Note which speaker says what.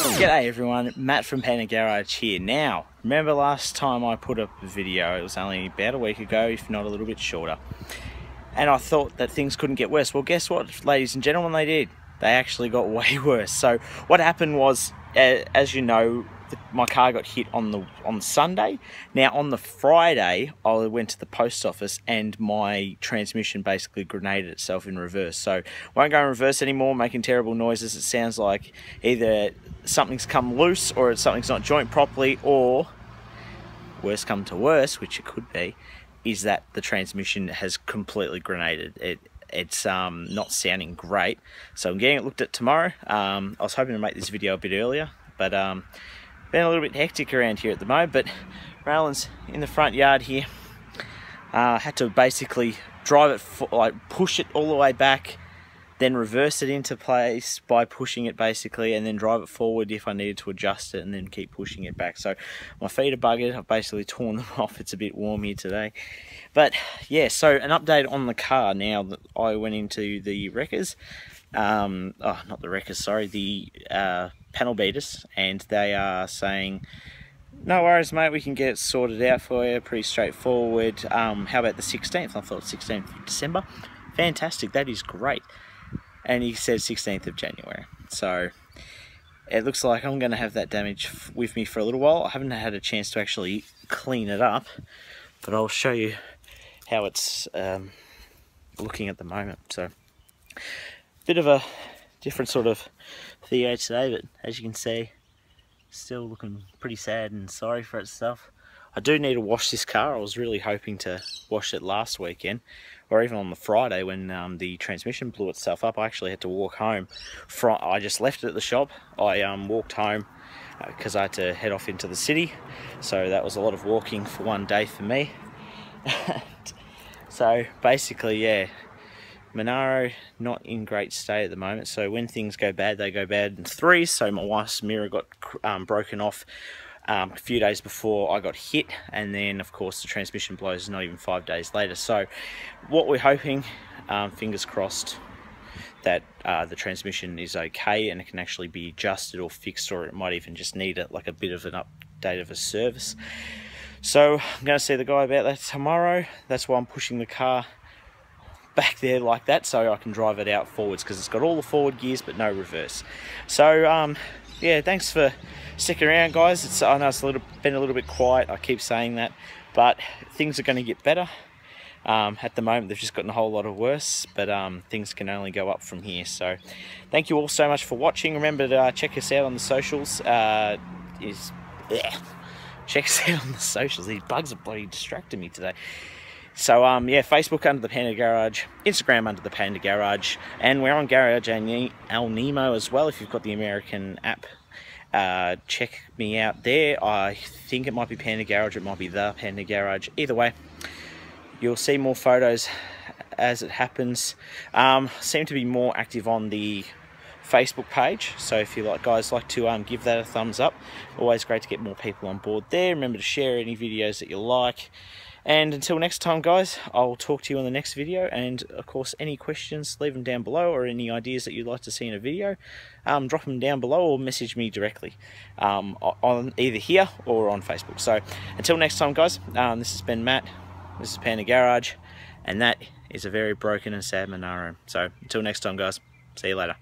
Speaker 1: G'day everyone, Matt from Panda Garage here. Now, remember last time I put up a video, it was only about a week ago, if not a little bit shorter. And I thought that things couldn't get worse. Well, guess what, ladies and gentlemen, they did. They actually got way worse. So what happened was, as you know, my car got hit on the on Sunday. Now on the Friday, I went to the post office and my transmission basically grenaded itself in reverse. So won't go in reverse anymore, making terrible noises. It sounds like either something's come loose or something's not joint properly, or worse come to worse, which it could be, is that the transmission has completely grenaded. It it's um, not sounding great. So I'm getting it looked at tomorrow. Um, I was hoping to make this video a bit earlier, but um, been a little bit hectic around here at the moment, but Raylan's in the front yard here. Uh, had to basically drive it, for, like push it all the way back, then reverse it into place by pushing it basically, and then drive it forward if I needed to adjust it, and then keep pushing it back. So my feet are buggered. I've basically torn them off. It's a bit warm here today. But yeah, so an update on the car now that I went into the wreckers. Um, oh, not the wreckers, sorry, the uh, panel beaters and they are saying no worries mate we can get it sorted out for you. Pretty straightforward. Um, how about the 16th I thought 16th of December. Fantastic. That is great. And he said 16th of January. So it looks like I'm going to have that damage with me for a little while. I haven't had a chance to actually clean it up but I'll show you how it's um, looking at the moment. So bit of a different sort of Theo today, but as you can see, still looking pretty sad and sorry for itself. I do need to wash this car. I was really hoping to wash it last weekend, or even on the Friday when um, the transmission blew itself up. I actually had to walk home. From, I just left it at the shop. I um, walked home because uh, I had to head off into the city. So that was a lot of walking for one day for me. so basically, yeah, Monaro not in great state at the moment. So when things go bad they go bad in threes so my wife's mirror got um, broken off um, a few days before I got hit. And then of course the transmission blows not even five days later. So what we're hoping um, fingers crossed that uh, the transmission is okay and it can actually be adjusted or fixed or it might even just need a, like a bit of an update of a service. So I'm going to see the guy about that tomorrow. That's why I'm pushing the car back there like that so I can drive it out forwards because it's got all the forward gears but no reverse. So um, yeah, thanks for sticking around guys. It's, I know it's a little, been a little bit quiet, I keep saying that, but things are going to get better. Um, at the moment they've just gotten a whole lot of worse but um, things can only go up from here so thank you all so much for watching remember to uh, check us out on the socials uh, is yeah. check us out on the socials these bugs are bloody distracting me today so um, yeah, Facebook under the Panda Garage, Instagram under the Panda Garage, and we're on Garage El Nemo as well. If you've got the American app, uh, check me out there. I think it might be Panda Garage, it might be the Panda Garage. Either way, you'll see more photos as it happens. Um, seem to be more active on the Facebook page. So if you like guys like to um, give that a thumbs up, always great to get more people on board there. Remember to share any videos that you like. And until next time, guys, I'll talk to you in the next video. And of course, any questions, leave them down below, or any ideas that you'd like to see in a video, um, drop them down below or message me directly um, on either here or on Facebook. So until next time, guys, um, this has been Matt. This is Panda Garage, and that is a very broken and sad Monaro. So until next time, guys, see you later.